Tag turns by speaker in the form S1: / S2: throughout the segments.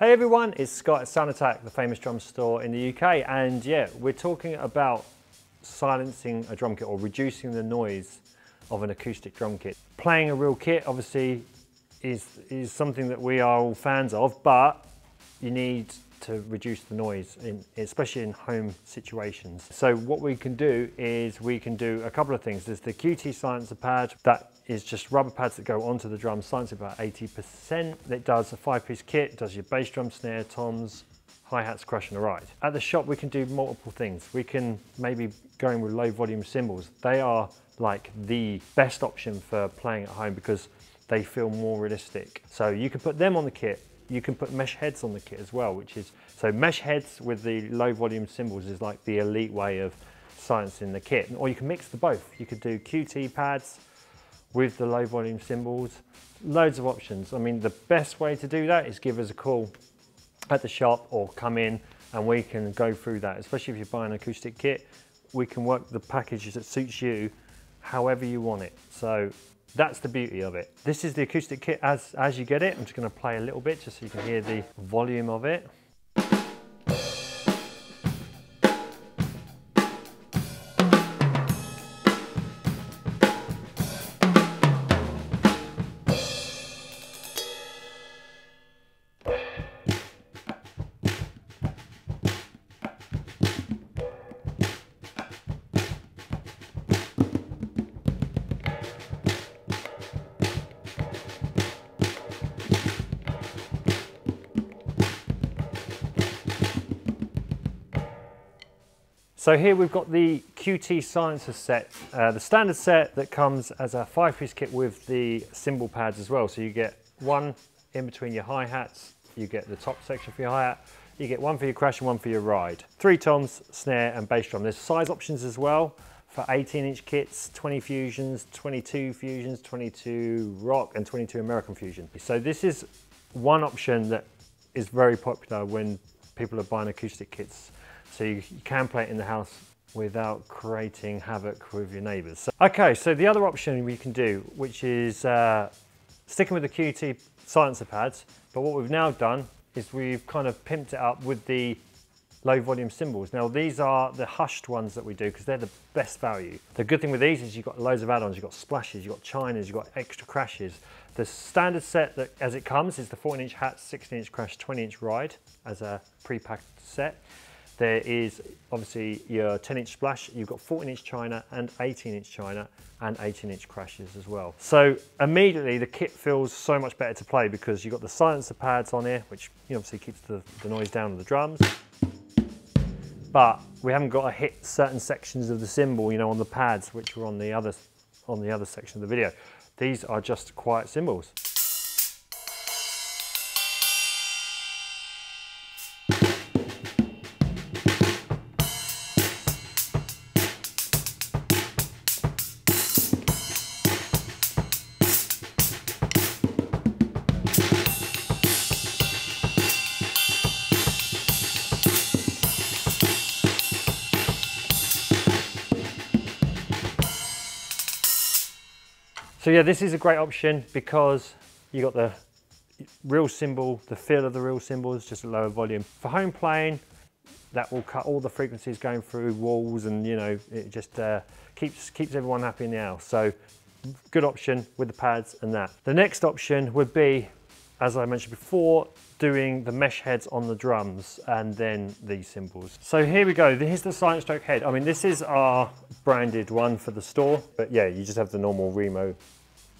S1: Hey everyone, it's Scott at Sound Attak, the famous drum store in the UK, and yeah, we're talking about silencing a drum kit or reducing the noise of an acoustic drum kit. Playing a real kit obviously is, is something that we are all fans of, but you need to reduce the noise, in, especially in home situations. So what we can do is we can do a couple of things. There's the QT silencer pad that is just rubber pads that go onto the drum, silence about 80%. It does a five piece kit, does your bass drum, snare, toms, hi-hats, crash and a ride. At the shop we can do multiple things. We can maybe go in with low volume cymbals. They are like the best option for playing at home because they feel more realistic. So you can put them on the kit you can put mesh heads on the kit as well, which is, so mesh heads with the low volume cymbals is like the elite way of silencing the kit. Or you can mix the both. You could do QT pads with the low volume cymbals, loads of options. I mean, the best way to do that is give us a call at the shop or come in and we can go through that, especially if you're buying an acoustic kit, we can work the packages that suits you however you want it. So that's the beauty of it. This is the acoustic kit as, as you get it. I'm just gonna play a little bit just so you can hear the volume of it. So here we've got the QT silencer set, uh, the standard set that comes as a five piece kit with the cymbal pads as well. So you get one in between your hi-hats, you get the top section for your hi-hat, you get one for your crash and one for your ride. Three toms, snare and bass drum. There's size options as well for 18 inch kits, 20 fusions, 22 fusions, 22 rock and 22 American fusion. So this is one option that is very popular when people are buying acoustic kits so you, you can play it in the house without creating havoc with your neighbours. So, okay, so the other option we can do, which is uh, sticking with the QT silencer pads, but what we've now done is we've kind of pimped it up with the low volume cymbals. Now these are the hushed ones that we do because they're the best value. The good thing with these is you've got loads of add-ons, you've got splashes, you've got chinas, you've got extra crashes. The standard set that as it comes is the 14 inch hat, 16 inch crash, 20 inch ride as a pre-packed set. There is obviously your 10 inch splash, you've got 14 inch china and 18 inch china and 18 inch crashes as well. So immediately the kit feels so much better to play because you've got the silencer pads on here, which obviously keeps the, the noise down on the drums. But we haven't got to hit certain sections of the cymbal, you know, on the pads, which were on the other, on the other section of the video. These are just quiet cymbals. So yeah, this is a great option because you got the real cymbal, the feel of the real cymbals, just a lower volume. For home playing, that will cut all the frequencies going through walls and you know, it just uh, keeps, keeps everyone happy in the house. So good option with the pads and that. The next option would be, as I mentioned before, doing the mesh heads on the drums and then these cymbals. So here we go, here's the Silentstroke head. I mean, this is our branded one for the store, but yeah, you just have the normal Remo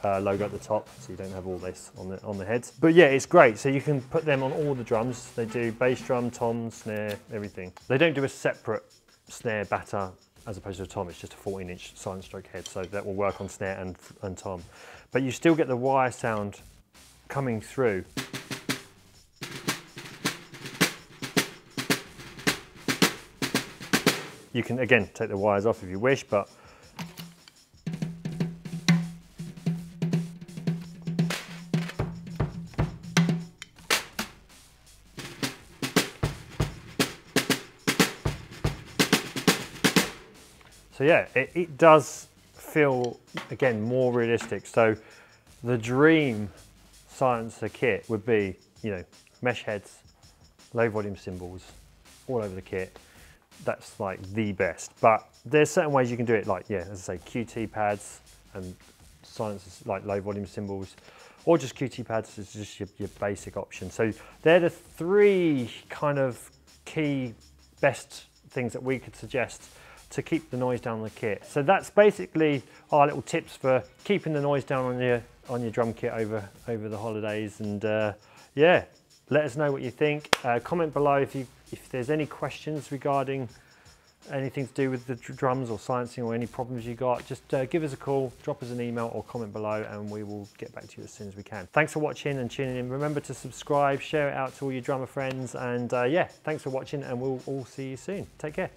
S1: uh, logo at the top, so you don't have all this on the on the heads. But yeah, it's great. So you can put them on all the drums. They do bass drum, tom, snare, everything. They don't do a separate snare batter as opposed to a tom. It's just a 14 inch Silentstroke head, so that will work on snare and and tom. But you still get the wire sound coming through. You can again take the wires off if you wish, but So yeah, it, it does feel, again, more realistic. So the dream silencer kit would be, you know, mesh heads, low volume cymbals, all over the kit. That's like the best. But there's certain ways you can do it, like yeah, as I say, QT pads and silencers like low volume cymbals, or just QT pads is just your, your basic option. So they're the three kind of key best things that we could suggest to keep the noise down on the kit. So that's basically our little tips for keeping the noise down on your on your drum kit over over the holidays. And uh, yeah, let us know what you think. Uh, comment below if you if there's any questions regarding anything to do with the drums or silencing or any problems you got, just uh, give us a call, drop us an email or comment below and we will get back to you as soon as we can. Thanks for watching and tuning in. Remember to subscribe, share it out to all your drummer friends and uh, yeah, thanks for watching and we'll all see you soon. Take care.